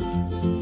Bye.